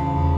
Música